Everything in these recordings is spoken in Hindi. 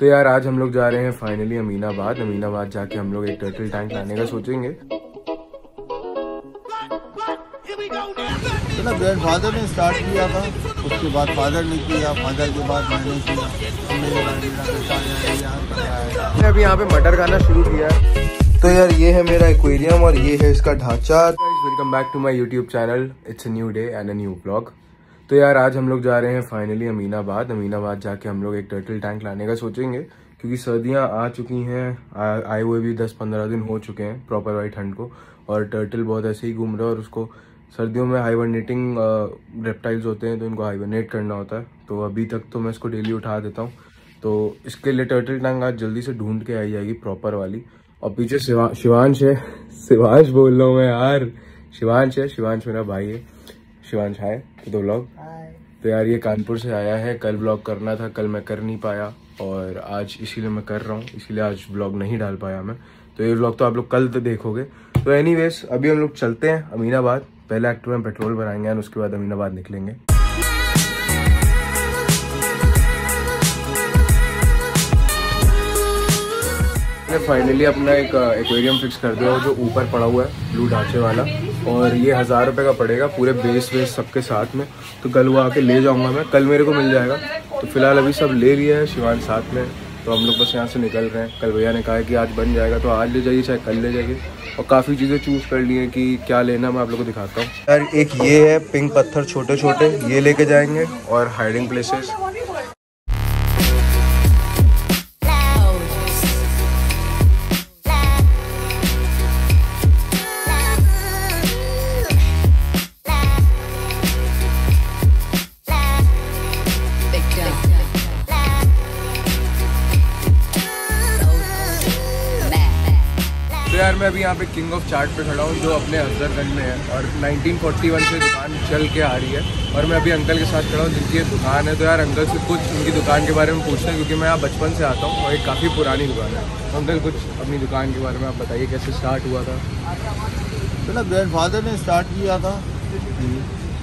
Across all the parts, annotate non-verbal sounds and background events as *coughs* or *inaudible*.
तो यार आज हम लोग जा रहे हैं फाइनली अमीनाबाद। अमीनाबाद जाके हम लोग एक टर्टल टैंक लाने का सोचेंगे। तो ना ग्रैंड फादर ने स्टार्ट किया था उसके बाद फादर ने किया फादर के बाद मैंने किया। मैंने अभी यहाँ पे मटर खाना शुरू किया तो यार ये है मेरा एक्वेरियम और ये है इसका ढांचा। Welcome back to my YouTube channel it's a new day and a new blog तो यार आज हम लोग जा रहे हैं फाइनली अमीनाबाद। अमीनाबाद जाके हम लोग एक टर्टल टैंक लाने का सोचेंगे, क्योंकि सर्दियाँ आ चुकी हैं आए हुए भी दस पंद्रह दिन हो चुके हैं प्रॉपर वाइट ठंड को, और टर्टल बहुत ऐसे ही घूम रहा है और उसको सर्दियों में हाइबरनेटिंग रेप्टाइल्स होते हैं तो इनको हाइबरनेट करना होता है। तो अभी तक तो मैं इसको डेली उठा देता हूँ। तो इसके लिए टर्टल टैंक आज जल्दी से ढूंढ के आई जाएगी प्रॉपर वाली। और पीछे शिवा, शिवांश है। *laughs* शिवांश बोल रहा हूँ मैं, यार। शिवांश है, शिवांश मेरा भाई है। शिवांश तो दो ब्लॉग तो यार ये कानपुर से आया है। कल ब्लॉग करना था कल मैं कर नहीं पाया और आज इसीलिए मैं कर रहा हूँ। इसीलिए आज ब्लॉग नहीं डाल पाया मैं। तो ये ब्लॉग तो आप लोग कल तो देखोगे। तो एनीवेज अभी हम लोग चलते हैं अमीनाबाद। पहले एक्टिव में पेट्रोल भराएँगे और उसके बाद अमीनाबाद निकलेंगे। फाइनली अपना एक एक्वेरियम फिक्स कर दिया जो ऊपर पड़ा हुआ है ब्लू ढांचे वाला। और ये हज़ार रुपये का पड़ेगा पूरे बेस वेस सबके साथ में। तो कल वो आके ले जाऊँगा मैं। कल मेरे को मिल जाएगा। तो फ़िलहाल अभी सब ले लिया है शिवान साथ में। तो हम लोग बस यहाँ से निकल रहे हैं। कल भैया ने कहा है कि आज बन जाएगा तो आज ले जाइए, चाहे कल ले जाइए। और काफ़ी चीज़ें चूज़ कर ली हैं कि क्या लेना मैं आप लोग को दिखाता हूँ। यार, एक ये है पिंक पत्थर छोटे छोटे ये लेके जाएँगे और हाइडिंग प्लेसेस यार मैं अभी यहाँ पे किंग ऑफ़ चार्ट पे खड़ा हूँ जो अपने हजरतगंज में है और 1941 से दुकान चल के आ रही है। और मैं अभी अंकल के साथ खड़ा हूँ जिनकी ये दुकान है। तो यार अंकल से कुछ उनकी दुकान के बारे में पूछते हैं क्योंकि मैं यहाँ बचपन से आता हूँ और एक काफ़ी पुरानी दुकान है। तो अंकल कुछ अपनी दुकान के बारे में आप बताइए कैसे स्टार्ट हुआ था? ना ग्रैंड फादर ने स्टार्ट किया था।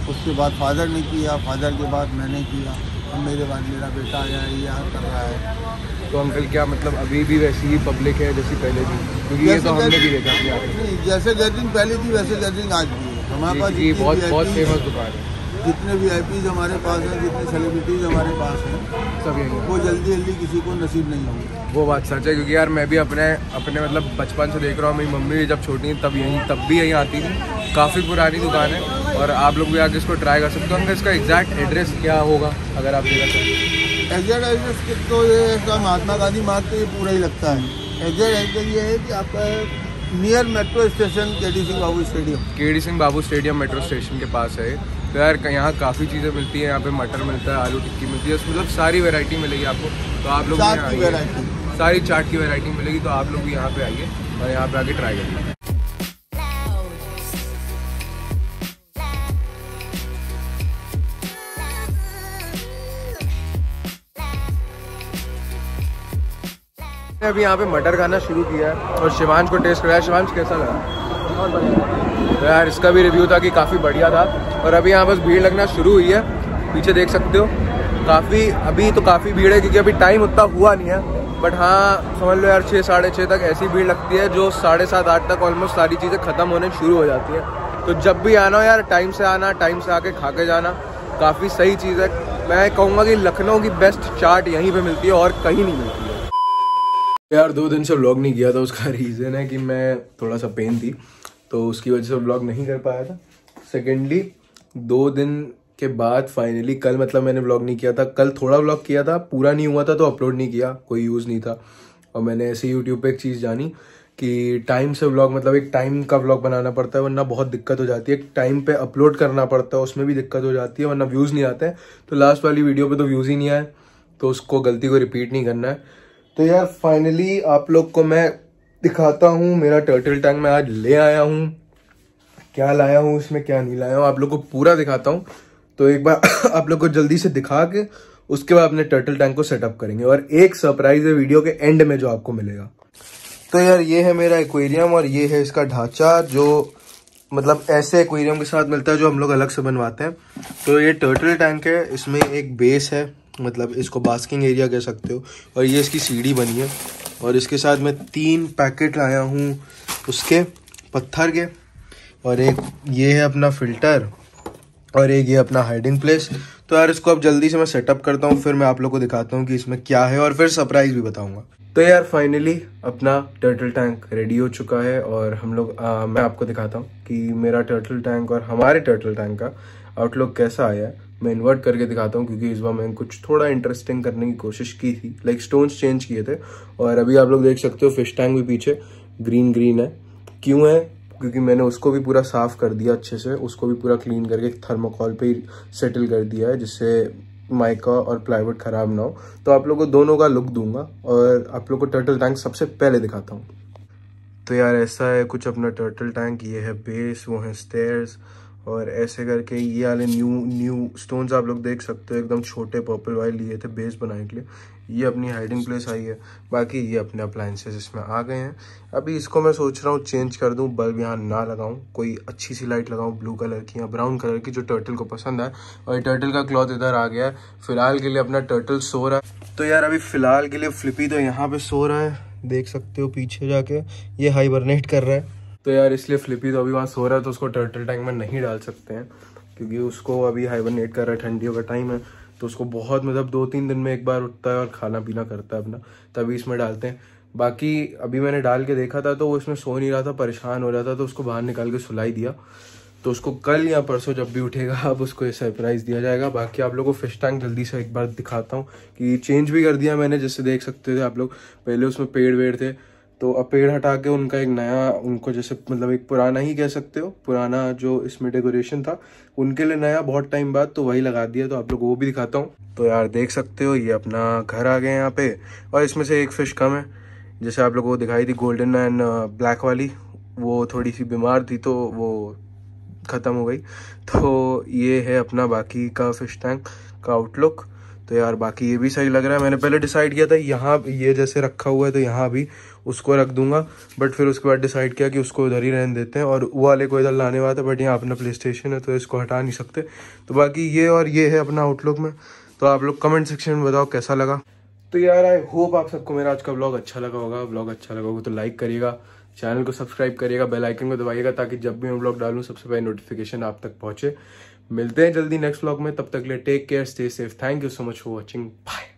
उसके बाद फादर ने किया फादर के बाद मैंने किया। मेरे बाद मेरा बेटा आया है यहाँ कर रहा है। तो अंकल क्या मतलब अभी भी वैसी ही पब्लिक है जैसी पहले थी? क्योंकि ये तो हमने भी देखा। नहीं, जैसे गैदरिंग पहले थी वैसे गैदरिंग आज भी है। हमारे पास जी, बहुत बहुत फ़ेमस दुकान है। जितने वी हमारे पास हैं जितने सेलिब्रिटीज हमारे पास हैं सब यही वो जल्दी जल्दी किसी को नसीब नहीं होंगे। वो बात सच है क्योंकि यार मैं भी अपने अपने मतलब बचपन से देख रहा हूँ मेरी मम्मी भी जब छोटी थी तब यहीं तब भी यहीं आती थी। काफ़ी पुरानी दुकान है। और आप लोग भी आके इसको ट्राई कर सकते हो। अंकल इसका एग्जैक्ट एड्रेस क्या होगा अगर आप देना चाहें एग्जैक्ट एड्रेस तो ये इसका महात्मा गांधी मार्ग तो ये पूरा ही लगता है। एग्जैक्ट एड्रेस ये है कि आपका near metro station K D Singh Babu stadium K D Singh Babu stadium metro station के पास है तो यार यहाँ काफ़ी चीज़ें मिलती हैं। यहाँ पे मटर मिलता है आलू टिक्की मिलती है। मतलब सारी वैरायटी मिलेगी आपको। तो आप लोग सारी चाट की वैरायटी मिलेगी तो आप लोग भी यहाँ पे आइए और यहाँ पे आके ट्राई करिए। अभी यहाँ पे मटर खाना शुरू किया है और शिवांश को टेस्ट कराया। शिवांश, कैसा लगा? तो यार, इसका भी रिव्यू था कि काफ़ी बढ़िया था। और अभी यहाँ बस भीड़ लगना शुरू हुई है। पीछे देख सकते हो। काफ़ी, अभी तो काफ़ी भीड़ है क्योंकि अभी टाइम उतना हुआ नहीं है। बट हाँ समझ लो यार छः साढ़े छः तक ऐसी भीड़ लगती है जो साढ़े सात, आठ तक ऑलमोस्ट सारी चीज़ें ख़त्म होने शुरू हो जाती हैं। तो जब भी आना हो यार टाइम से आना टाइम से आके खा के जाना, काफ़ी सही चीज़ है। मैं कहूँगा कि लखनऊ की बेस्ट चाट यहीं पे मिलती है और कहीं नहीं मिलती। यार, दो दिन से व्लॉग नहीं किया था, उसका रीज़न है कि मैं थोड़ा सा पेन थी तो उसकी वजह से व्लॉग नहीं कर पाया था। सेकेंडली दो दिन के बाद फाइनली कल मतलब मैंने व्लॉग नहीं किया था। कल थोड़ा व्लॉग किया था, पूरा नहीं हुआ था तो अपलोड नहीं किया, कोई यूज़ नहीं था। और मैंने ऐसे यूट्यूब पे एक चीज़ जानी कि टाइम से व्लॉग मतलब एक टाइम का व्लॉग बनाना पड़ता है, वरना बहुत दिक्कत हो जाती है। टाइम पे अपलोड करना पड़ता है, उसमें भी दिक्कत हो जाती है, वरना व्यूज़ नहीं आते हैं। तो लास्ट वाली वीडियो पे तो व्यूज़ ही नहीं आए तो उसको गलती को रिपीट नहीं करना है। तो यार फाइनली आप लोग को मैं दिखाता हूँ, मेरा टर्टल टैंक मैं आज ले आया हूँ। क्या लाया हूँ इसमें क्या नहीं लाया हूँ, आप लोग को पूरा दिखाता हूँ। तो एक बार *coughs* आप लोग को जल्दी से दिखा के, उसके बाद अपने टर्टल टैंक को सेटअप करेंगे। और एक सरप्राइज़ है वीडियो के एंड में जो आपको मिलेगा। तो यार, ये है मेरा एक्वेरियम और ये है इसका ढांचा, जो मतलब ऐसे एक्वेरियम के साथ मिलता है जो हम लोग अलग से बनवाते हैं। तो ये टर्टल टैंक है, इसमें एक बेस है। मतलब इसको बास्किंग एरिया कह सकते हो। और ये इसकी सीढ़ी बनी है। और इसके साथ मैं तीन पैकेट लाया हूँ उसके पत्थर के। और एक ये है अपना फ़िल्टर और एक ये अपना हाइडिंग प्लेस तो यार इसको अब जल्दी से मैं सेटअप करता हूँ, फिर मैं आप लोग को दिखाता हूँ कि इसमें क्या है और फिर सरप्राइज़ भी बताऊँगा। तो यार फाइनली अपना टर्टल टैंक रेडी हो चुका है और हम लोग मैं आपको दिखाता हूँ कि मेरा टर्टल टैंक और हमारे टर्टल टैंक का आउटलुक कैसा आया है। मैं इन्वर्ट करके दिखाता हूँ, क्योंकि इस बार मैंने कुछ थोड़ा इंटरेस्टिंग करने की कोशिश की थी। लाइक स्टोन्स चेंज किए थे, और अभी आप लोग देख सकते हो फ़िश टैंक भी पीछे ग्रीन ग्रीन है। क्यों है? क्योंकि मैंने उसको भी पूरा साफ़ कर दिया अच्छे से, उसको भी पूरा क्लीन करके थर्मोकॉल पे ही सेटल कर दिया है, जिससे माइका और प्लाईवुड खराब ना हो। तो आप लोग को दोनों का लुक दूँगा, और आप लोग को टर्टल टैंक सबसे पहले दिखाता हूँ। तो यार ऐसा है, कुछ अपना टर्टल टैंक ये है बेस वो है स्टेयर्स और ऐसे करके ये वाले न्यू न्यू स्टोन्स आप लोग देख सकते हो, एकदम छोटे पर्पल वाले लिए थे बेस बनाने के लिए। ये अपनी हाइडिंग प्लेस आई है। बाकी ये अपने अप्लाइंसेस इसमें आ गए हैं। अभी इसको मैं सोच रहा हूँ चेंज कर दूँ बल्ब यहाँ ना लगाऊँ, कोई अच्छी सी लाइट लगाऊँ ब्लू कलर की या ब्राउन कलर की, जो टर्टल को पसंद आए। और टर्टल का क्लॉथ इधर आ गया है। फ़िलहाल के लिए अपना टर्टल सो रहा है। तो यार अभी फ़िलहाल के लिए फ्लिपी तो यहाँ पे सो रहा है। देख सकते हो पीछे जाके, ये हाइबरनेट कर रहा है। तो यार इसलिए फ्लिपी तो अभी वहाँ सो रहा है तो उसको टर्टल टैंक में नहीं डाल सकते हैं, क्योंकि उसको अभी हाइबरनेट कर रहा है, ठंडियों का टाइम है तो उसको बहुत मतलब दो तीन दिन में एक बार उठता है और खाना पीना करता है अपना, तभी इसमें डालते हैं। बाकी अभी मैंने डाल के देखा था तो वो इसमें सो नहीं रहा था, परेशान हो रहा था तो उसको बाहर निकाल के सुलाई दिया। तो उसको कल या परसों जब भी उठेगा, *laughs* अब उसको सरप्राइज़ दिया जाएगा। बाकी आप लोगों को फ़िश टैंक जल्दी से एक बार दिखाता हूँ कि चेंज भी कर दिया मैंने, जैसे देख सकते थे आप लोग, पहले उसमें पेड़ वेड़ थे तो अब पेड़ हटा के उनका एक नया, उनको जैसे मतलब एक पुराना ही कह सकते हो, पुराना जो इसमें डेकोरेशन था, उनके लिए नया बहुत टाइम बाद तो वही लगा दिया तो आप लोग वो भी दिखाता हूँ। तो यार देख सकते हो, ये अपना घर आ गए यहाँ पे, और इसमें से एक फ़िश कम है। जैसे आप लोगों को दिखाई थी गोल्डन एंड ब्लैक वाली, वो थोड़ी सी बीमार थी तो वो ख़त्म हो गई। तो ये है अपना बाकी का फ़िश टैंक का आउटलुक तो यार बाकी ये भी सही लग रहा है। मैंने पहले डिसाइड किया था, यहाँ ये जैसे रखा हुआ है तो यहाँ भी उसको रख दूँगा। बट फिर उसके बाद डिसाइड किया कि उसको उधर ही रहने देते हैं। और वो वाले को इधर लाने वाला था बट यहाँ अपना प्ले स्टेशन है तो इसको हटा नहीं सकते। तो बाकी ये और ये है अपना आउटलुक में। तो आप लोग कमेंट सेक्शन में बताओ कैसा लगा। तो यार आई होप आप सबको मेरा आज का ब्लॉग अच्छा लगा होगा। ब्लॉग अच्छा लगा होगा तो लाइक करिएगा। चैनल को सब्सक्राइब करिएगा बेल आइकन को दबाइएगा, ताकि जब भी मैं ब्लॉग डालूँ, सबसे पहले नोटिफिकेशन आप तक पहुँचे। मिलते हैं जल्दी नेक्स्ट ब्लॉग में, तब तक ले take care stay safe thank you so much for watching bye